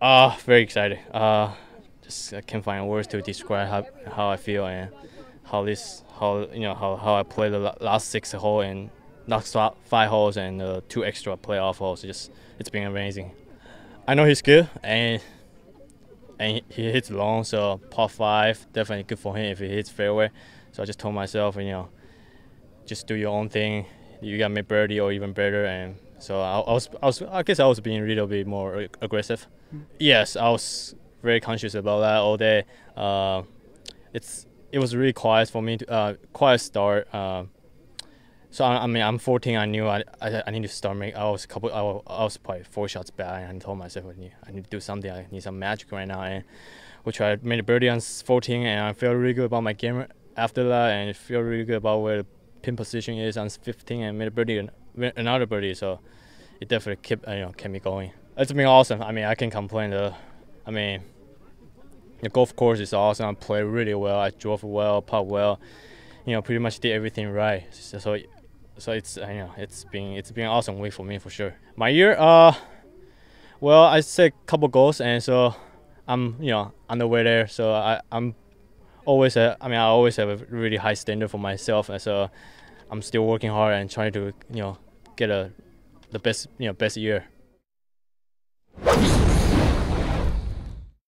Uh, very excited. Uh, just I can't find words to describe how, how I feel and how this how you know how, how I played the last six hole and last five holes and uh, two extra playoff holes. Just it's been amazing. I know he's good and and he hits long, so par five definitely good for him if he hits fairway. So I just told myself, you know, just do your own thing. You got me birdie or even better, and so I, I, was, I was, I guess I was being a little bit more aggressive. Mm. Yes, I was very conscious about that all day. Uh, it's it was really quiet for me. To, uh, quiet start. Uh, so I, I, mean, I'm 14. I knew I, I, I need to start making. I was couple. I was, I was probably four shots back, and I told myself I need, I need to do something. I need some magic right now, and which I made a birdie on 14, and I feel really good about my game after that, and I feel really good about where pin position is on 15, and made a birdie another birdie. So it definitely kept you know kept me going. It's been awesome. I mean, I can complain. The, I mean, the golf course is awesome. I play really well. I drove well, putt well. You know, pretty much did everything right. So, so, so it's you know it's been it's been an awesome week for me for sure. My year, uh, well, I set a couple goals, and so I'm you know on the way there. So I I'm always a, I mean I always have a really high standard for myself, and so I'm still working hard and trying to you know get a the best you know best year.